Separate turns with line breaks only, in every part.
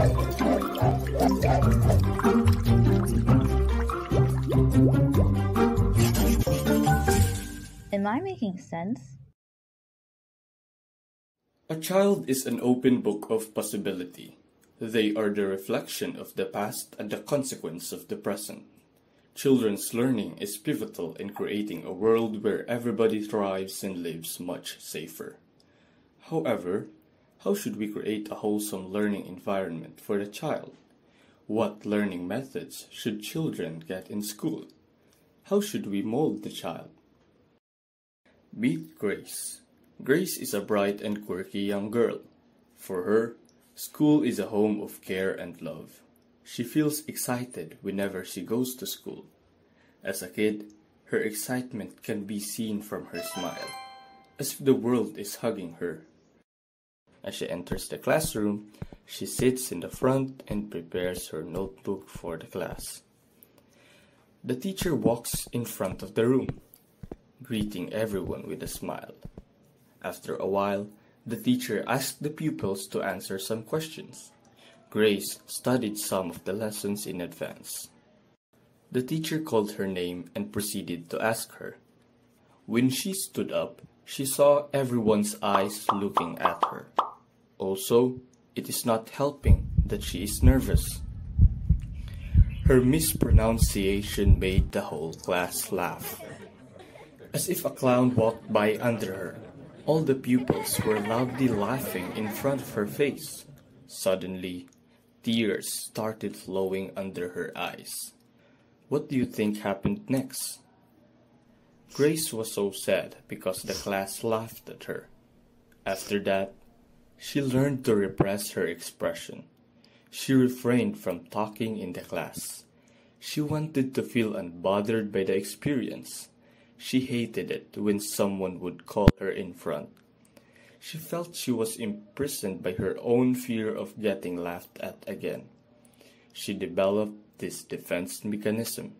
Am I making sense?
A child is an open book of possibility. They are the reflection of the past and the consequence of the present. Children's learning is pivotal in creating a world where everybody thrives and lives much safer. However, how should we create a wholesome learning environment for the child? What learning methods should children get in school? How should we mold the child? Meet Grace. Grace is a bright and quirky young girl. For her, school is a home of care and love. She feels excited whenever she goes to school. As a kid, her excitement can be seen from her smile, as if the world is hugging her. As she enters the classroom, she sits in the front and prepares her notebook for the class. The teacher walks in front of the room greeting everyone with a smile. After a while, the teacher asks the pupils to answer some questions. Grace studied some of the lessons in advance. The teacher called her name and proceeded to ask her. When she stood up, she saw everyone's eyes looking at her. Also, it is not helping that she is nervous. Her mispronunciation made the whole class laugh as if a clown walked by under her. All the pupils were loudly laughing in front of her face. Suddenly, tears started flowing under her eyes. What do you think happened next? Grace was so sad because the class laughed at her. After that, she learned to repress her expression. She refrained from talking in the class. She wanted to feel unbothered by the experience. She hated it when someone would call her in front. She felt she was imprisoned by her own fear of getting laughed at again. She developed this defense mechanism.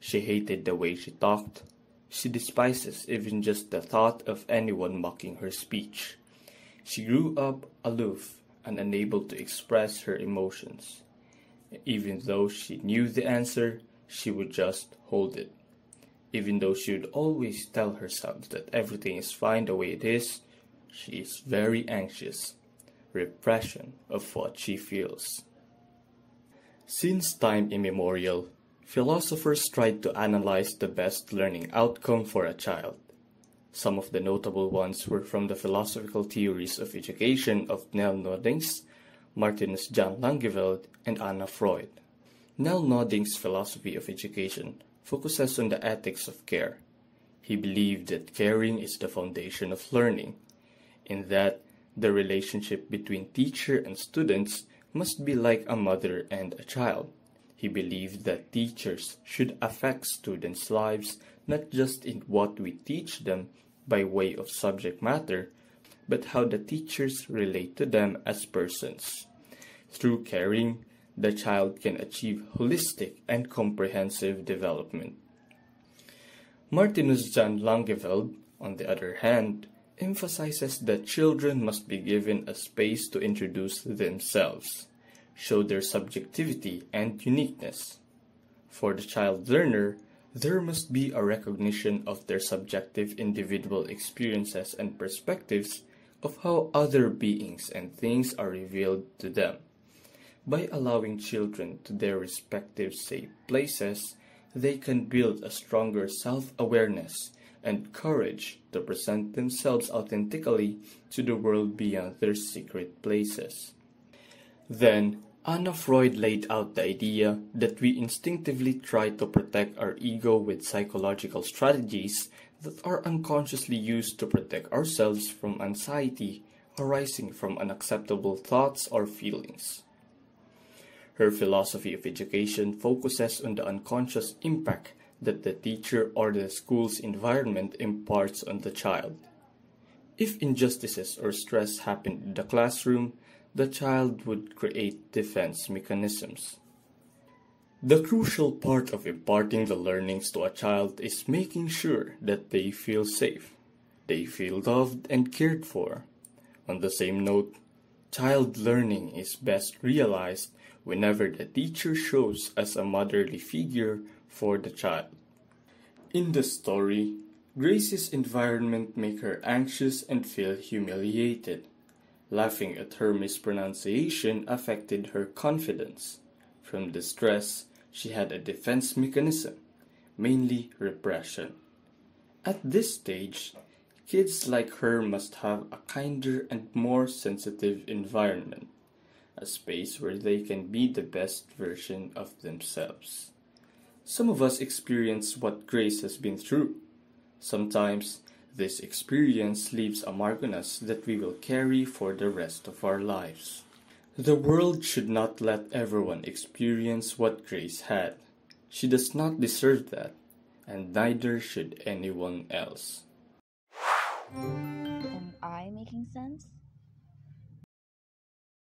She hated the way she talked. She despises even just the thought of anyone mocking her speech. She grew up aloof and unable to express her emotions. Even though she knew the answer, she would just hold it. Even though she would always tell herself that everything is fine the way it is, she is very anxious. Repression of what she feels. Since time immemorial, philosophers tried to analyze the best learning outcome for a child. Some of the notable ones were from the philosophical theories of education of Nell Noddings, Martinus John Langeveld, and Anna Freud. Nell Noddings' philosophy of education focuses on the ethics of care. He believed that caring is the foundation of learning, in that the relationship between teacher and students must be like a mother and a child. He believed that teachers should affect students' lives not just in what we teach them by way of subject matter, but how the teachers relate to them as persons. Through caring, the child can achieve holistic and comprehensive development. Martinus John Langeveld, on the other hand, emphasizes that children must be given a space to introduce themselves, show their subjectivity and uniqueness. For the child learner, there must be a recognition of their subjective individual experiences and perspectives of how other beings and things are revealed to them. By allowing children to their respective safe places, they can build a stronger self awareness and courage to present themselves authentically to the world beyond their secret places. Then, Anna Freud laid out the idea that we instinctively try to protect our ego with psychological strategies that are unconsciously used to protect ourselves from anxiety arising from unacceptable thoughts or feelings. Her philosophy of education focuses on the unconscious impact that the teacher or the school's environment imparts on the child. If injustices or stress happen in the classroom, the child would create defense mechanisms. The crucial part of imparting the learnings to a child is making sure that they feel safe, they feel loved and cared for. On the same note, Child learning is best realized whenever the teacher shows as a motherly figure for the child. In the story, Grace's environment make her anxious and feel humiliated. Laughing at her mispronunciation affected her confidence. From the stress, she had a defense mechanism, mainly repression. At this stage, kids like her must have a kinder and more sensitive environment, a space where they can be the best version of themselves. Some of us experience what Grace has been through. Sometimes, this experience leaves a mark on us that we will carry for the rest of our lives. The world should not let everyone experience what Grace had. She does not deserve that, and neither should anyone else.
Am I making sense?